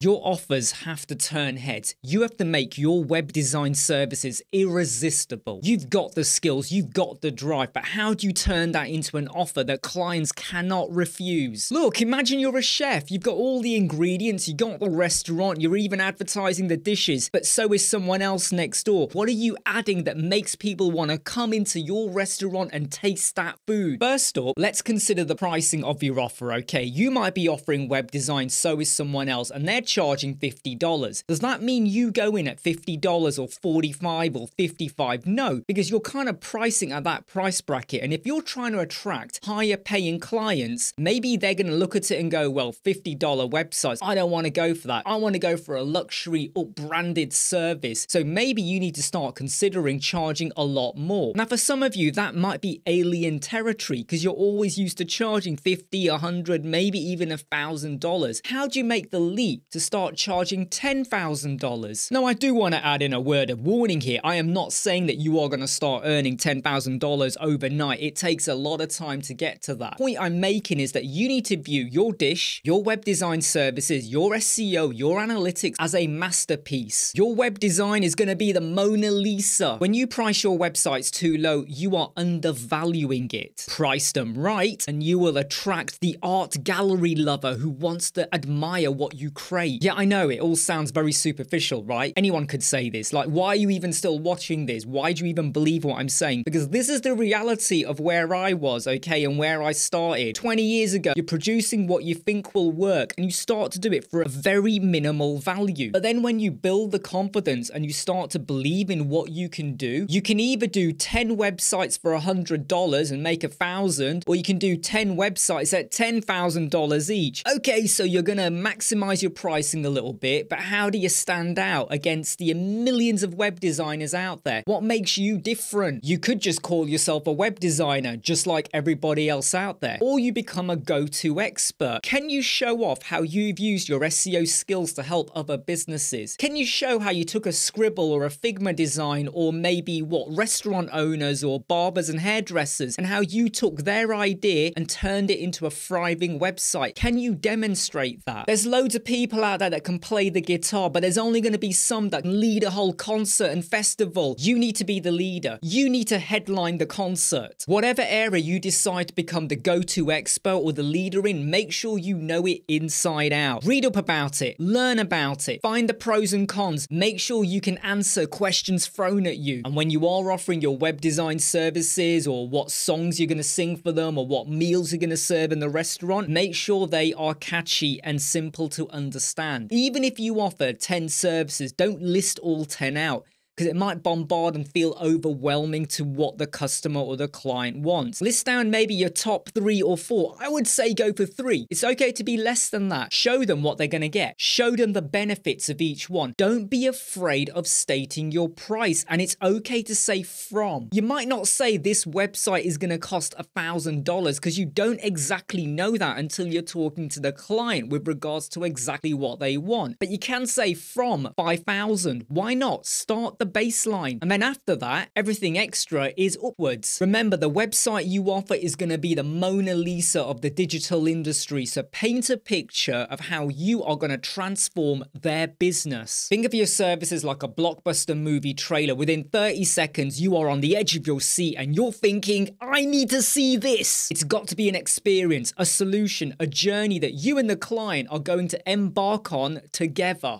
Your offers have to turn heads. You have to make your web design services irresistible. You've got the skills, you've got the drive, but how do you turn that into an offer that clients cannot refuse? Look, imagine you're a chef. You've got all the ingredients, you've got the restaurant, you're even advertising the dishes, but so is someone else next door. What are you adding that makes people want to come into your restaurant and taste that food? First up, let's consider the pricing of your offer, okay? You might be offering web design, so is someone else, and they're charging $50. Does that mean you go in at $50 or 45 or 55? No, because you're kind of pricing at that price bracket. And if you're trying to attract higher paying clients, maybe they're going to look at it and go, well, $50 websites, I don't want to go for that. I want to go for a luxury or branded service. So maybe you need to start considering charging a lot more. Now, for some of you, that might be alien territory because you're always used to charging 50, 100, maybe even $1,000. How do you make the leap to start charging $10,000. Now, I do want to add in a word of warning here. I am not saying that you are going to start earning $10,000 overnight. It takes a lot of time to get to that. The point I'm making is that you need to view your dish, your web design services, your SEO, your analytics as a masterpiece. Your web design is going to be the Mona Lisa. When you price your websites too low, you are undervaluing it. Price them right, and you will attract the art gallery lover who wants to admire what you Yeah, I know it all sounds very superficial, right? Anyone could say this. Like, why are you even still watching this? Why do you even believe what I'm saying? Because this is the reality of where I was, okay, and where I started. 20 years ago, you're producing what you think will work, and you start to do it for a very minimal value. But then when you build the confidence and you start to believe in what you can do, you can either do 10 websites for $100 and make a thousand, or you can do 10 websites at $10,000 each. Okay, so you're gonna maximize your pricing a little bit, but how do you stand out against the millions of web designers out there? What makes you different? You could just call yourself a web designer, just like everybody else out there, or you become a go to expert. Can you show off how you've used your SEO skills to help other businesses? Can you show how you took a scribble or a Figma design, or maybe what restaurant owners or barbers and hairdressers, and how you took their idea and turned it into a thriving website? Can you demonstrate that? There's loads of people there that can play the guitar, but there's only going to be some that can lead a whole concert and festival. You need to be the leader. You need to headline the concert. Whatever area you decide to become the go to expert or the leader in, make sure you know it inside out. Read up about it, learn about it, find the pros and cons, make sure you can answer questions thrown at you. And when you are offering your web design services or what songs you're going to sing for them or what meals you're going to serve in the restaurant, make sure they are catchy and simple to understand. Even if you offer 10 services, don't list all 10 out because it might bombard and feel overwhelming to what the customer or the client wants. List down maybe your top three or four. I would say go for three. It's okay to be less than that. Show them what they're going to get. Show them the benefits of each one. Don't be afraid of stating your price, and it's okay to say from. You might not say this website is going to cost a thousand dollars because you don't exactly know that until you're talking to the client with regards to exactly what they want. But you can say from 5,000. Why not? Start the baseline. And then after that, everything extra is upwards. Remember, the website you offer is going to be the Mona Lisa of the digital industry. So paint a picture of how you are going to transform their business. Think of your services like a blockbuster movie trailer. Within 30 seconds, you are on the edge of your seat and you're thinking, I need to see this. It's got to be an experience, a solution, a journey that you and the client are going to embark on together.